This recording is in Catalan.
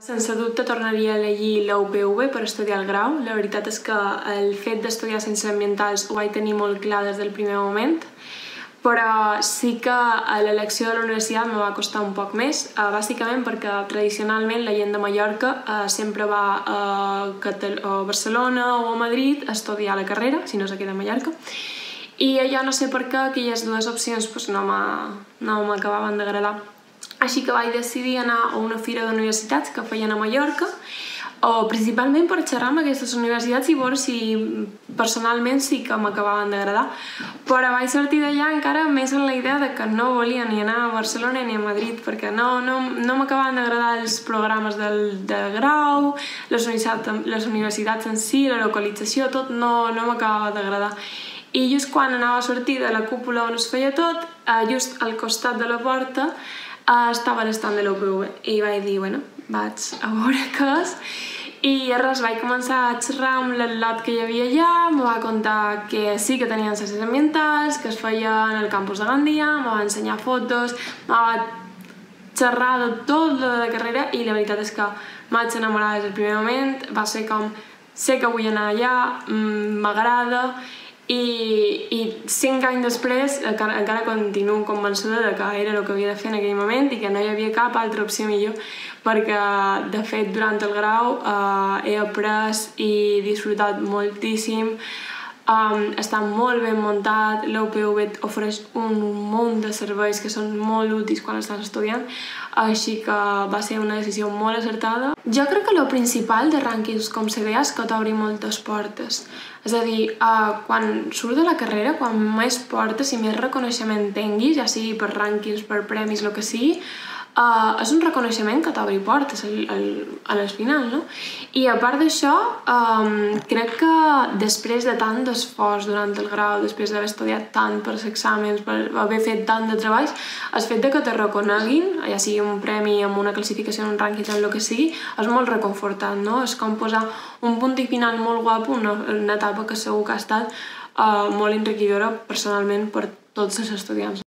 Sense dubte tornaria a elegir la UPV per estudiar el grau. La veritat és que el fet d'estudiar ciències ambientals ho vaig tenir molt clar des del primer moment, però sí que l'elecció de la universitat me va costar un poc més, eh, bàsicament perquè tradicionalment la gent de Mallorca eh, sempre va a, Catal a Barcelona o a Madrid a estudiar la carrera, si no se queda a Mallorca, i jo no sé per què aquelles dues opcions pues, no m'acabaven d'agradar. Així que vaig decidir anar a una fira d'universitats que feien a Mallorca o principalment per xerrar amb aquestes universitats i veure si personalment sí que m'acabaven d'agradar. Però vaig sortir d'allà encara més amb la idea de que no volia ni anar a Barcelona ni a Madrid perquè no, no, no m'acabaven d'agradar els programes del, de grau, les universitats, les universitats en si, la localització, tot no, no m'acabava d'agradar. I just quan anava a sortir de la cúpula on es feia tot, eh, just al costat de la porta, uh, estava l'estat de l'UPV i vaig dir, bueno, vaig a veure què és i res, vaig començar a xerrar amb l'at que hi havia allà, me va contar que sí que tenien ciències ambientals, que es feia en el campus de Gandia, me va ensenyar fotos, me va xerrar de tot de la carrera i la veritat és que m'haig enamorar des del primer moment, va ser com sé que vull anar allà, mm, m'agrada i, i cinc anys després encara, encara continuo convençuda de que era el que havia de fer en aquell moment i que no hi havia cap altra opció millor perquè de fet durant el grau eh, he après i disfrutat moltíssim um, està molt ben muntat, l'UPV ofereix un munt de serveis que són molt útils quan estàs estudiant, així que va ser una decisió molt acertada. Jo crec que el principal de rànquings com CDA és que t'obri moltes portes. És a dir, uh, quan surt de la carrera, quan més portes i més reconeixement tinguis, ja sigui per rànquings, per premis, el que sigui, uh, és un reconeixement que t'obri portes al, al, les final, no? I a part d'això, um, crec que després de tant d'esforç durant el grau, després d'haver estudiat tant per els exàmens, per haver fet tant de treballs, el fet de que te reconeguin, ja sigui un premi amb una classificació, un rànquing, en el que sigui, és molt reconfortant, no? És com posar un punt final molt guapo, una, una etapa que segur que ha estat uh, molt enriquidora personalment per tots els estudiants.